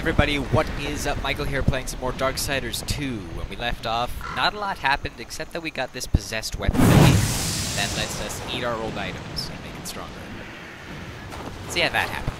everybody, what is up? Michael here playing some more Darksiders 2. When we left off, not a lot happened except that we got this possessed weapon that lets us eat our old items and make it stronger. So yeah, that happened.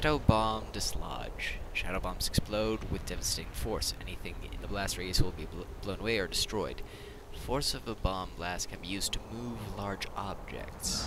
Shadow Bomb Dislodge. Shadow bombs explode with devastating force. Anything in the blast radius will be bl- blown away or destroyed. The force of a bomb blast can be used to move large objects.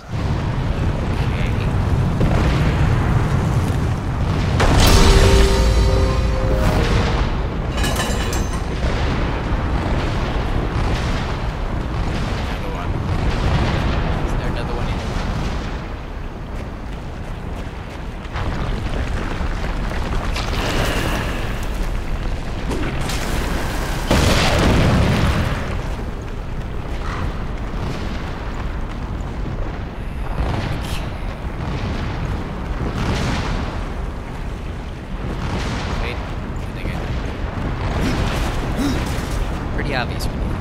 the obvious one.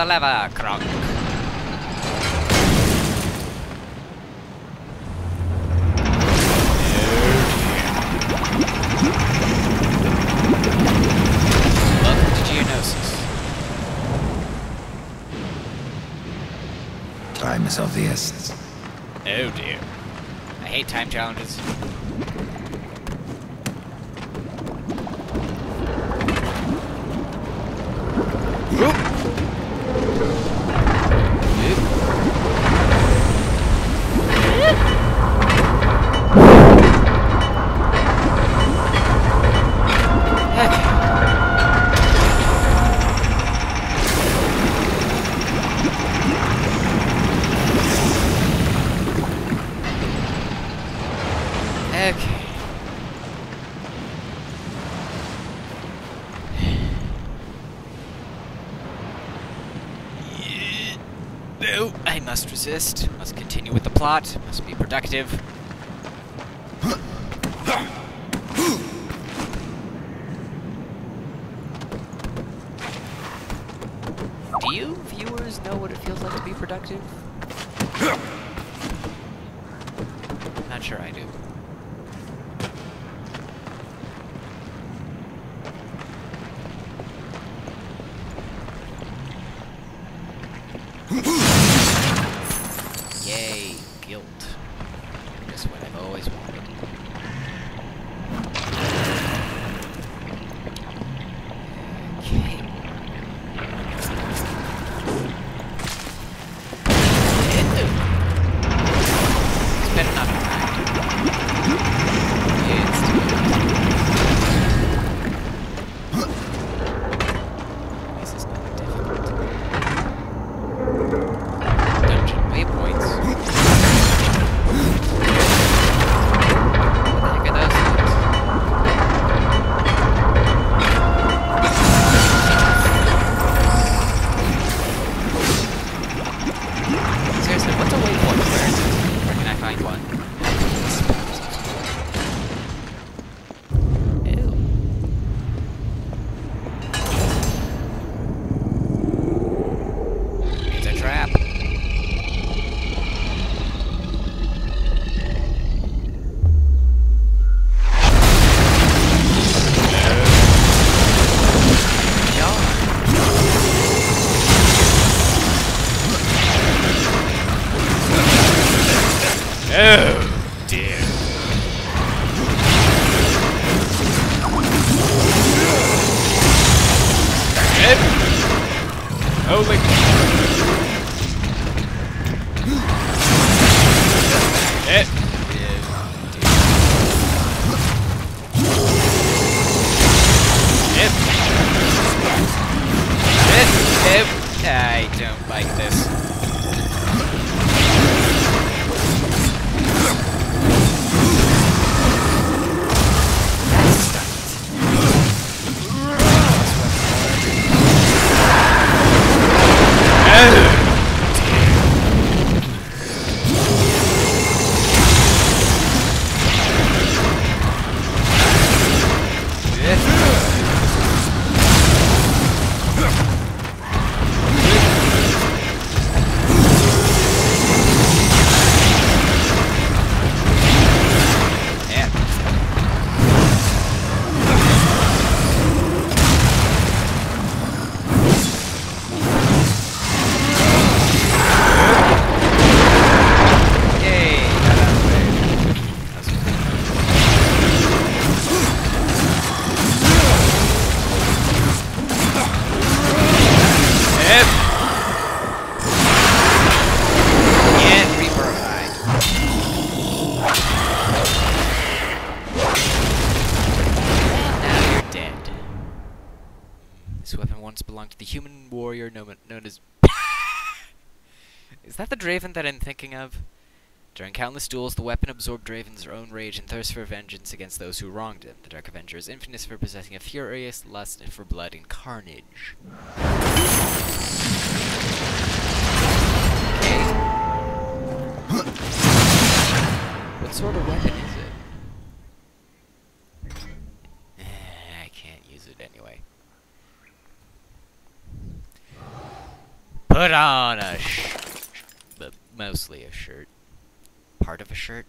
the lever, Croc. Time is of the essence. Oh dear. I hate time challenges. Oop! Okay. No, I must resist. Must continue with the plot. Must be productive. Do you viewers know what it feels like to be productive? I'm not sure I do. Holy warrior known, known as. Is that the Draven that I'm thinking of? During countless duels, the weapon absorbed Draven's own rage and thirst for vengeance against those who wronged him. The Dark Avenger is infamous for possessing a furious lust for blood and carnage. What sort of weapon is it? Eh, I can't use it anyway. Put on a sh but mostly a shirt. Part of a shirt.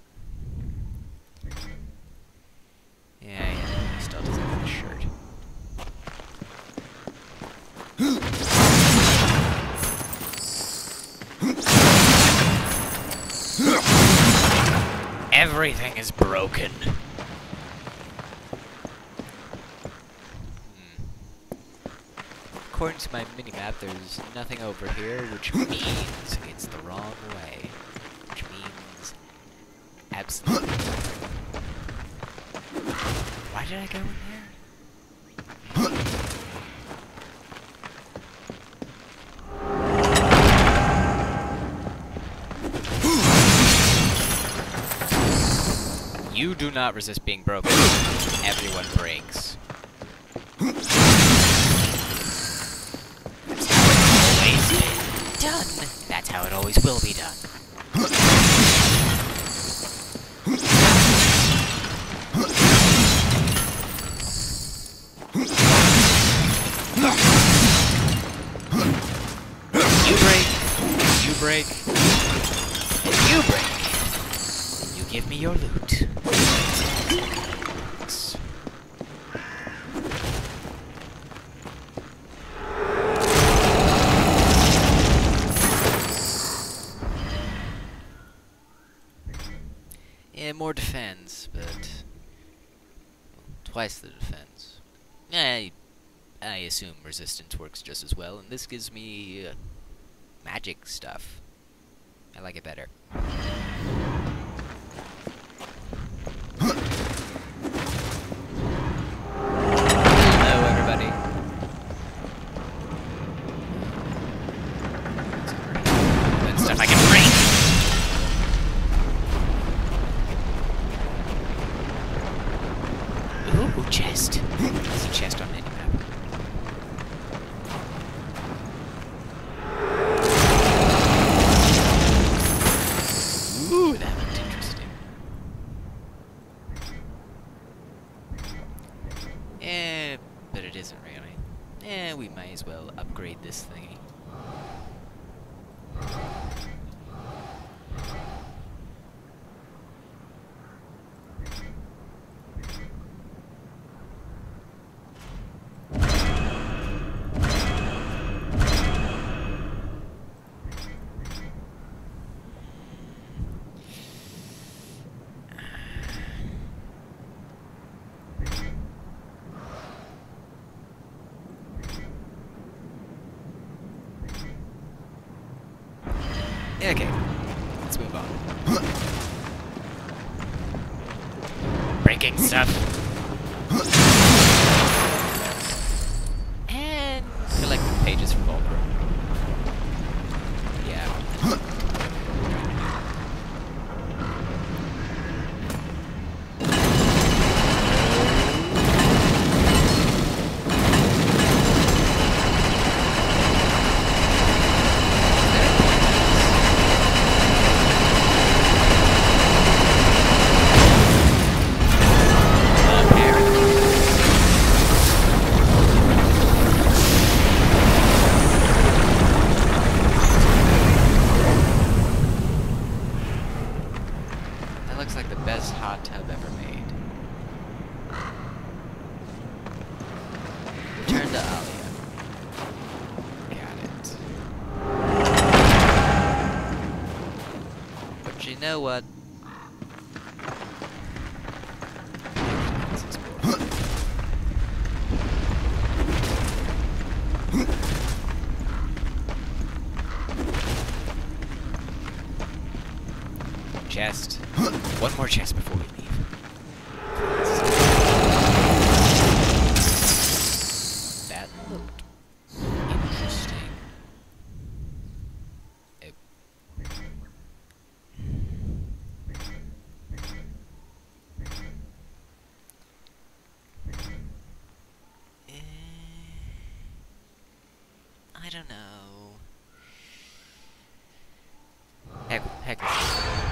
Yeah, yeah, he still doesn't have a shirt. Everything is broken. According to my minimap, there's nothing over here, which means it's the wrong way. Which means absolutely. Why did I go in there? You do not resist being broken. Everyone breaks. Done. That's how it always will be done. Yeah, more defense, but twice the defense. I, I assume resistance works just as well, and this gives me uh, magic stuff. I like it better. Chest. There's a chest on any map. Ooh, that looked interesting. Eh, but it isn't really. Eh, we might as well upgrade this thingy. Yeah, okay. Let's move on. Breaking stuff. One more chance before we leave. That looked interesting. It eh, I don't know. Heck, heck.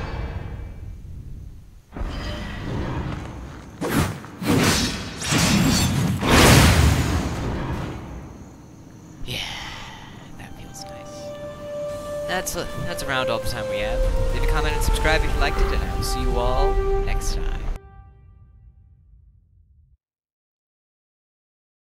That's uh, that's around all the time we have. Leave a comment and subscribe if you liked it, and I will see you all next time.